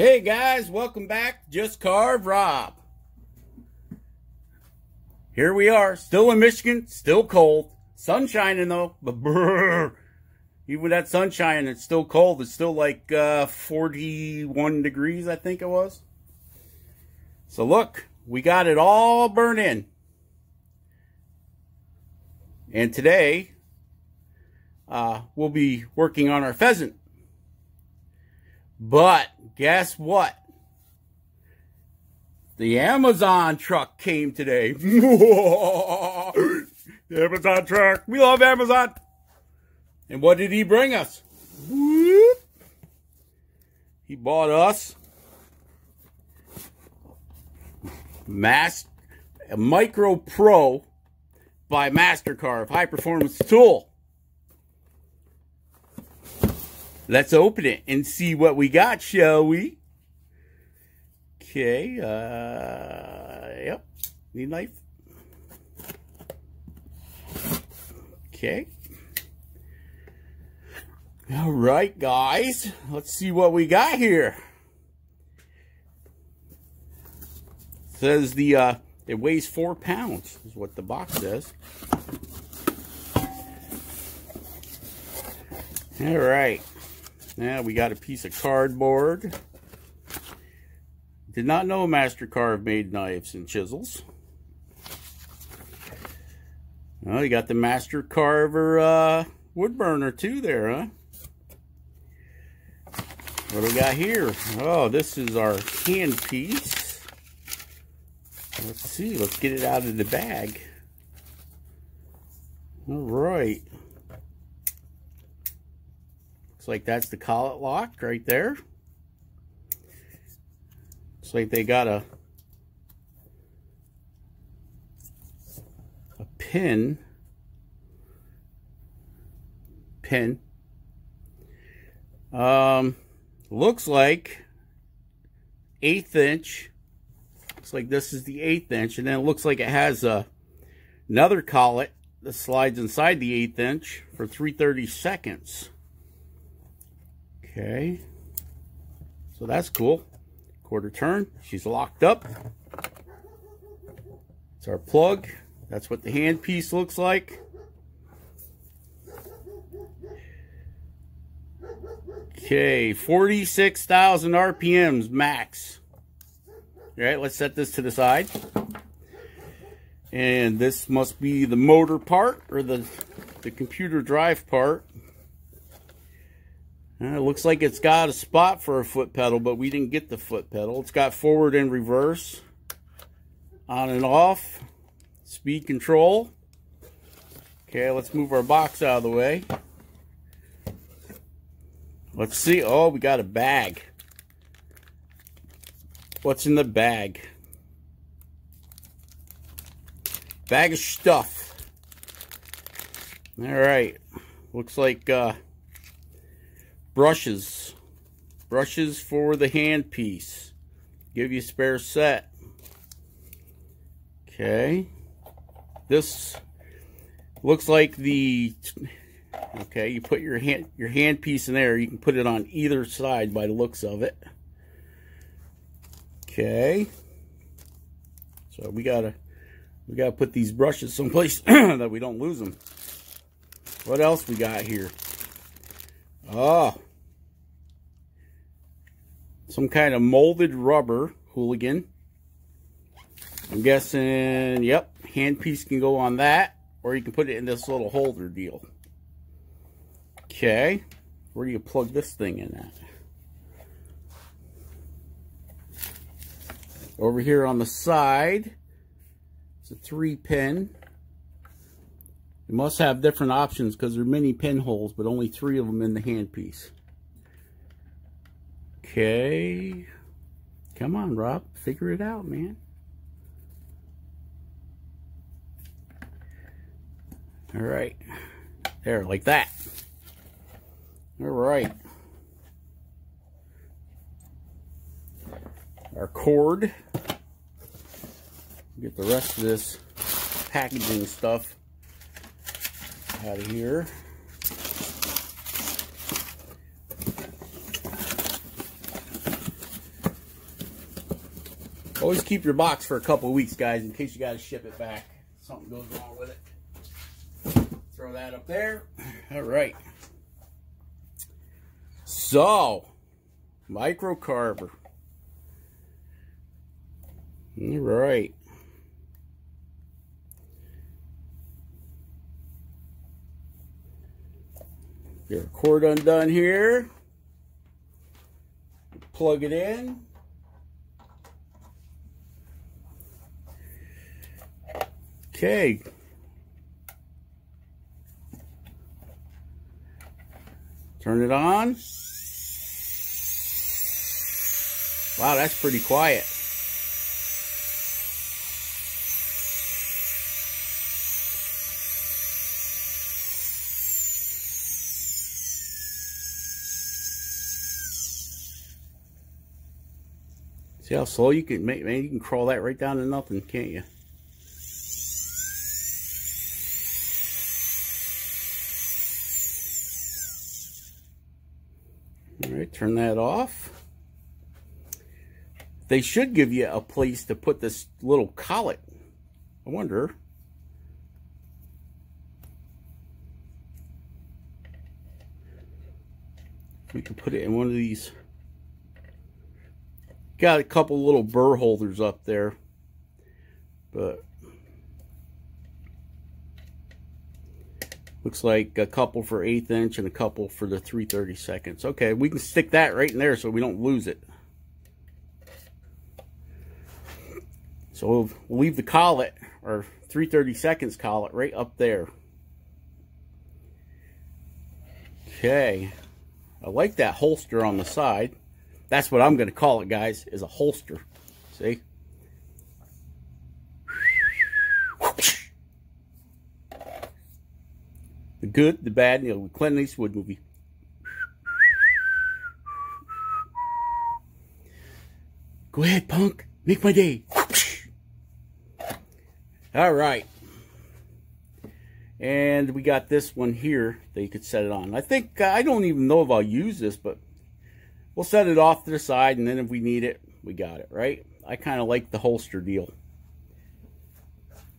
Hey guys, welcome back. Just Carve Rob. Here we are, still in Michigan, still cold. Sun shining though, but brrr, even with that sunshine, it's still cold. It's still like uh, 41 degrees, I think it was. So look, we got it all burnt in. And today, uh, we'll be working on our pheasant. But guess what? The Amazon truck came today. the Amazon truck. We love Amazon. And what did he bring us? He bought us a Micro Pro by Mastercarve High Performance Tool. Let's open it and see what we got, shall we? Okay, uh, yep, need knife. Okay. All right, guys, let's see what we got here. It says the, uh, it weighs four pounds, is what the box says. All right. Now we got a piece of cardboard. Did not know Mastercarve made knives and chisels. Well, you got the Mastercarver uh, wood burner too there, huh? What do we got here? Oh, this is our hand piece. Let's see. Let's get it out of the bag. All right. Looks like that's the collet lock right there. Looks like they got a a pin pin. Um, looks like eighth inch. Looks like this is the eighth inch, and then it looks like it has a another collet that slides inside the eighth inch for 330 seconds. Okay. So that's cool. Quarter turn. She's locked up. It's our plug. That's what the handpiece looks like. Okay, 46,000 RPMs max. All right, let's set this to the side. And this must be the motor part or the, the computer drive part. Uh, it looks like it's got a spot for a foot pedal, but we didn't get the foot pedal. It's got forward and reverse, on and off, speed control. Okay, let's move our box out of the way. Let's see. Oh, we got a bag. What's in the bag? Bag of stuff. All right. Looks like uh, brushes. Brushes for the handpiece. Give you a spare set. Okay. This looks like the okay you put your hand your hand piece in there you can put it on either side by the looks of it okay so we gotta we gotta put these brushes someplace that we don't lose them what else we got here oh some kind of molded rubber hooligan I'm guessing yep handpiece can go on that or you can put it in this little holder deal Okay, where do you plug this thing in at? Over here on the side, it's a three pin. You must have different options because there are many pinholes, but only three of them in the handpiece. Okay. Come on, Rob. Figure it out, man. All right. There, like that. All right. Our cord. Get the rest of this packaging stuff out of here. Always keep your box for a couple weeks, guys, in case you got to ship it back. Something goes wrong with it. Throw that up there. All right. So, microcarver. All right. Get our cord undone here. Plug it in. Okay. Turn it on. Wow, that's pretty quiet. See how slow you can make, man, you can crawl that right down to nothing, can't you? All right, turn that off. They should give you a place to put this little collet. I wonder. We can put it in one of these Got a couple little burr holders up there. But looks like a couple for eighth inch and a couple for the 330 seconds. Okay, we can stick that right in there so we don't lose it. So we'll leave the collet, or 330 seconds collet, right up there. Okay. I like that holster on the side. That's what I'm going to call it, guys, is a holster. See? The good, the bad, know, Clint Eastwood movie. Go ahead, punk. Make my day. All right. And we got this one here that you could set it on. I think, uh, I don't even know if I'll use this, but We'll set it off to the side, and then if we need it, we got it, right? I kind of like the holster deal.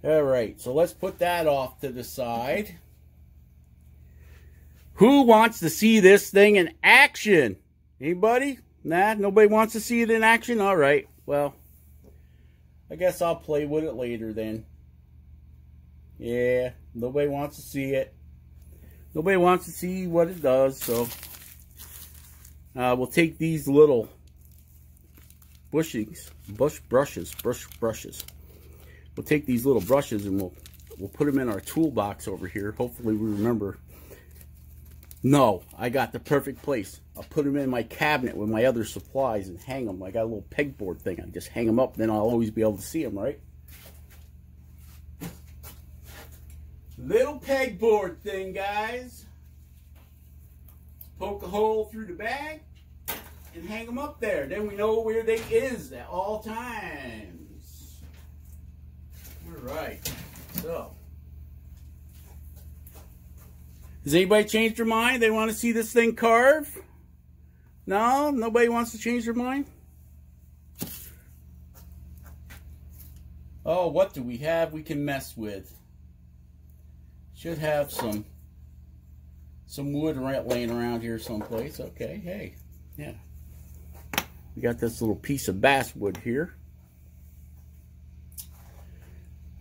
All right, so let's put that off to the side. Who wants to see this thing in action? Anybody? Nah, nobody wants to see it in action? All right, well, I guess I'll play with it later then. Yeah, nobody wants to see it. Nobody wants to see what it does, so uh, we'll take these little bushings, bush brushes, brush brushes. We'll take these little brushes and we'll we'll put them in our toolbox over here. Hopefully we remember. No, I got the perfect place. I'll put them in my cabinet with my other supplies and hang them. I got a little pegboard thing. I just hang them up, then I'll always be able to see them, right? Little pegboard thing, guys poke a hole through the bag, and hang them up there. Then we know where they is at all times. All right, so. Has anybody changed their mind? They want to see this thing carve? No? Nobody wants to change their mind? Oh, what do we have we can mess with? Should have some some wood right laying around here someplace. Okay, hey, yeah. We got this little piece of basswood here.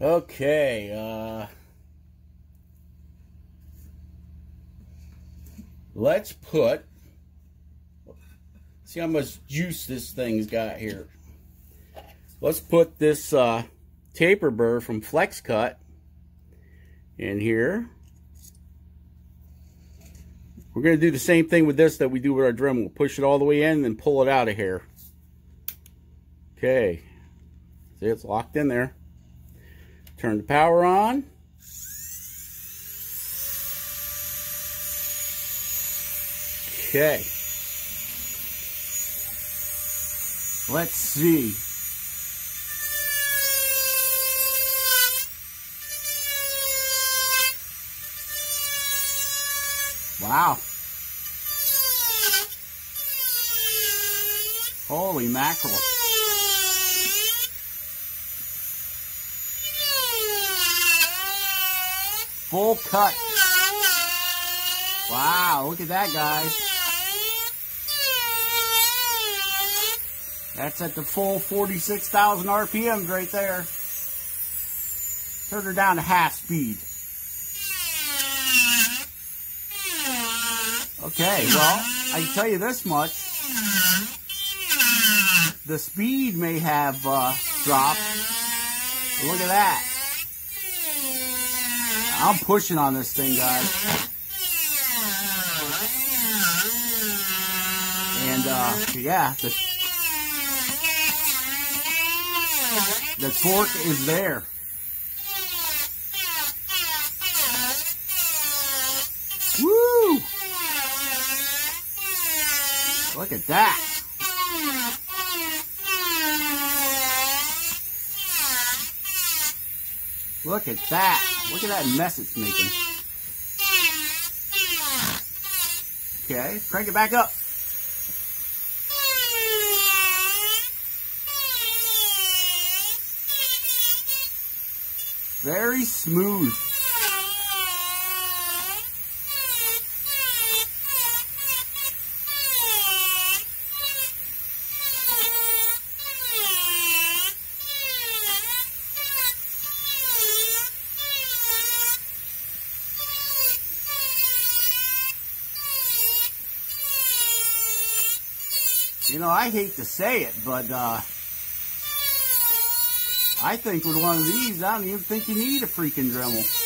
Okay, uh, let's put, see how much juice this thing's got here. Let's put this uh, taper burr from Flexcut in here. We're going to do the same thing with this that we do with our Dremel. We'll push it all the way in and then pull it out of here. Okay. See, it's locked in there. Turn the power on. Okay. Let's see. Wow. Holy mackerel. Full cut. Wow, look at that, guys. That's at the full 46,000 RPMs right there. Turn her down to half speed. Okay, well, I can tell you this much. The speed may have uh, dropped. Look at that. I'm pushing on this thing, guys. And, uh, yeah, the The torque is there. Look at that. Look at that. Look at that mess it's making. Okay, crank it back up. Very smooth. You know, I hate to say it, but uh, I think with one of these, I don't even think you need a freaking Dremel.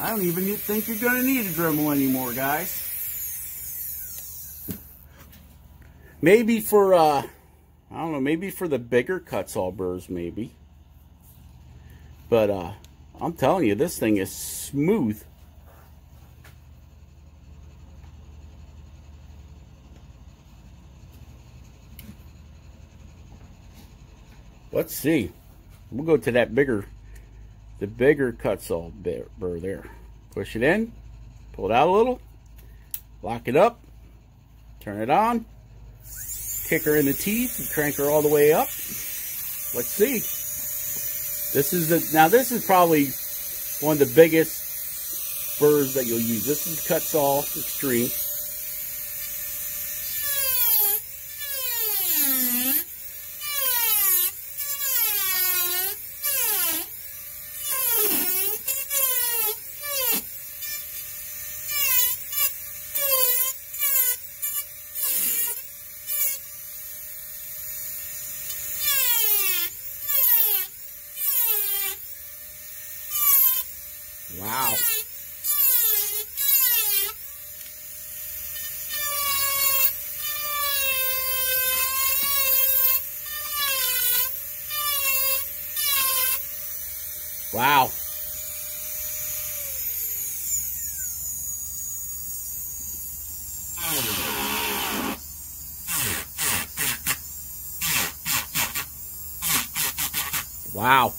I don't even think you're going to need a Dremel anymore, guys. Maybe for, uh, I don't know, maybe for the bigger Kutzall burrs, maybe. But, uh, I'm telling you, this thing is smooth. Let's see. We'll go to that bigger, the bigger Kutzall burr there. Push it in, pull it out a little, lock it up, turn it on, kick her in the teeth and crank her all the way up. Let's see. This is the, now this is probably one of the biggest burrs that you'll use. This is Kutzall Extreme. Wow. Wow.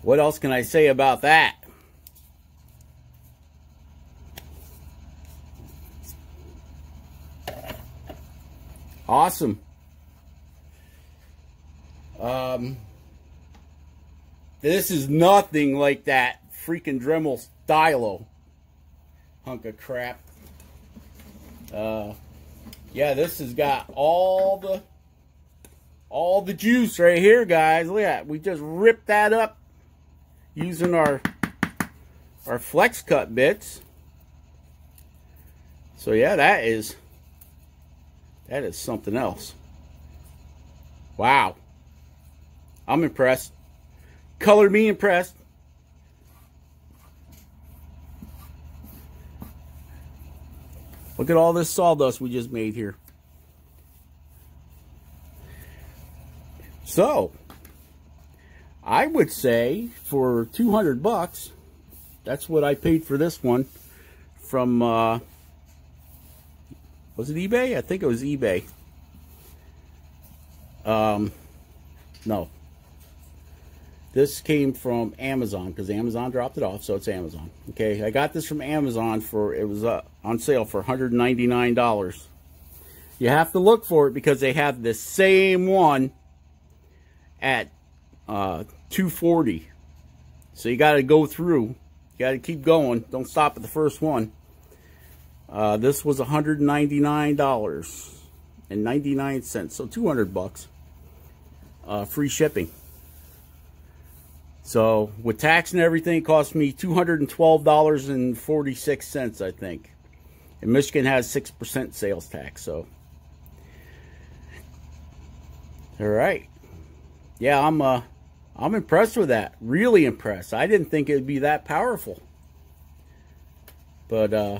What else can I say about that? Awesome. Um, this is nothing like that freaking Dremel Stylo hunk of crap. Uh, yeah, this has got all the all the juice right here, guys. Look at that. We just ripped that up using our our Flexcut bits. So yeah, that is that is something else. Wow. I'm impressed. Color me impressed. Look at all this sawdust we just made here. So, I would say for 200 bucks, that's what I paid for this one from, uh, was it eBay? I think it was eBay. Um, no. This came from Amazon because Amazon dropped it off, so it's Amazon. Okay, I got this from Amazon for, it was uh, on sale for $199. You have to look for it because they have the same one at uh, 240 So you got to go through. You got to keep going. Don't stop at the first one. Uh, this was $199 and 99 cents, so 200 bucks. Uh, free shipping. So with tax and everything, it cost me $212.46, I think. And Michigan has 6% sales tax, so. All right. Yeah, I'm uh I'm impressed with that. Really impressed. I didn't think it would be that powerful. But uh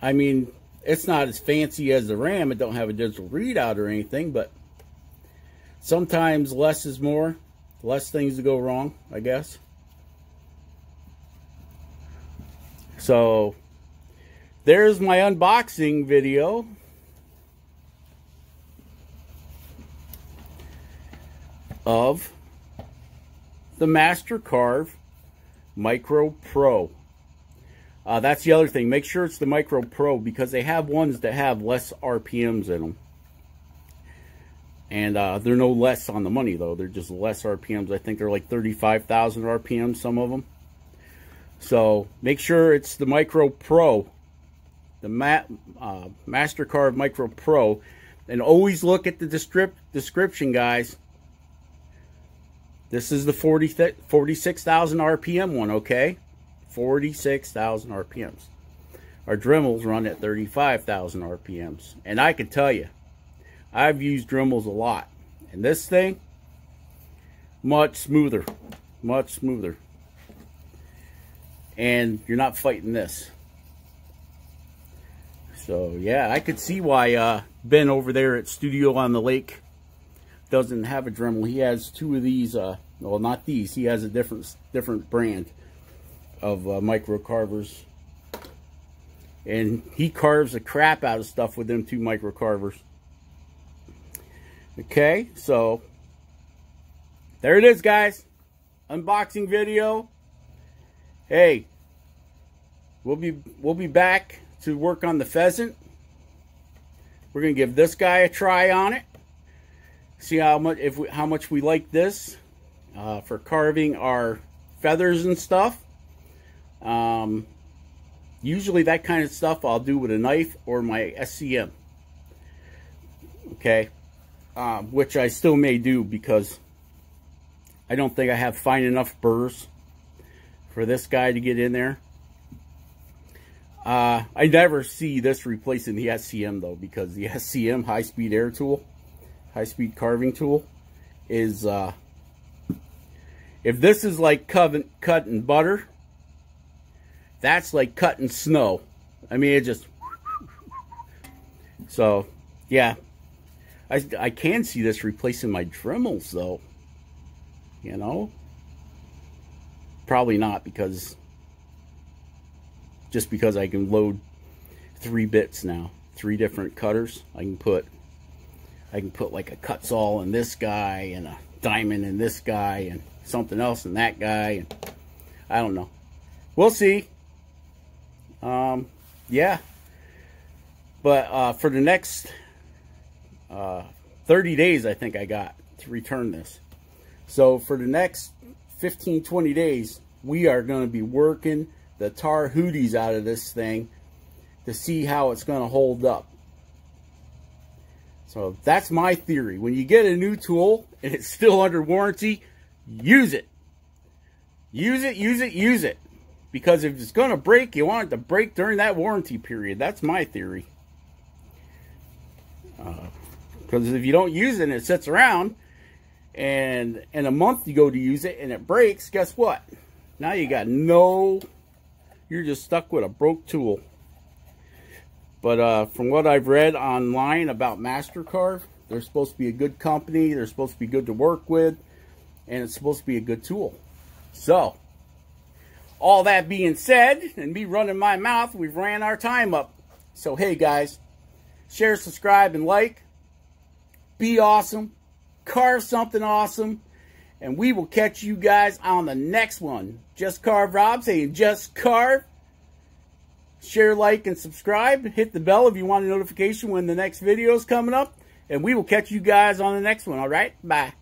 I mean, it's not as fancy as the RAM. It don't have a digital readout or anything, but sometimes less is more. Less things to go wrong, I guess. So, there's my unboxing video. Of the Master Carve Micro Pro. Uh, that's the other thing. Make sure it's the Micro Pro because they have ones that have less RPMs in them. And uh, they're no less on the money, though. They're just less RPMs. I think they're like 35,000 RPMs, some of them. So make sure it's the Micro Pro, the Ma uh, Master Carve Micro Pro. And always look at the descript description, guys. This is the 40 46,000 RPM one, okay? 46,000 RPMs. Our Dremels run at 35,000 RPMs. And I can tell you, I've used Dremels a lot. And this thing, much smoother. Much smoother. And you're not fighting this. So, yeah, I could see why uh, Ben over there at Studio on the Lake doesn't have a Dremel. He has two of these. Uh, well, not these. He has a different different brand of uh, micro carvers. And he carves the crap out of stuff with them two micro carvers. Okay, so there it is, guys. Unboxing video. Hey, we'll be we'll be back to work on the pheasant. We're gonna give this guy a try on it. See how much if we, how much we like this uh, for carving our feathers and stuff. Um, usually that kind of stuff I'll do with a knife or my SCM. Okay. Um, which I still may do because I don't think I have fine enough burrs for this guy to get in there. Uh, I never see this replacing the SCM though because the SCM high-speed air tool, high-speed carving tool is, uh, if this is like cutting butter, that's like cutting snow. I mean, it just... So, yeah. I, I can see this replacing my Dremels, though. You know? Probably not, because... Just because I can load three bits now. Three different cutters. I can put... I can put like a Kutzall in this guy, and a diamond in this guy, and something else in that guy. And I don't know. We'll see. Um, yeah. But uh, for the next uh, 30 days, I think I got to return this. So for the next 15, 20 days, we are going to be working the tar hooties out of this thing to see how it's going to hold up. So that's my theory. When you get a new tool and it's still under warranty, use it. Use it, use it, use it. Because if it's going to break, you want it to break during that warranty period. That's my theory. Because if you don't use it and it sits around, and in a month you go to use it and it breaks, guess what? Now you got no, you're just stuck with a broke tool. But uh, from what I've read online about Mastercarve, they're supposed to be a good company. They're supposed to be good to work with. And it's supposed to be a good tool. So, all that being said, and me running my mouth, we've ran our time up. So, hey guys, share, subscribe, and like. Be awesome. Carve something awesome. And we will catch you guys on the next one. Just Carve Rob saying just carve. Share, like, and subscribe. Hit the bell if you want a notification when the next video is coming up. And we will catch you guys on the next one. All right? Bye.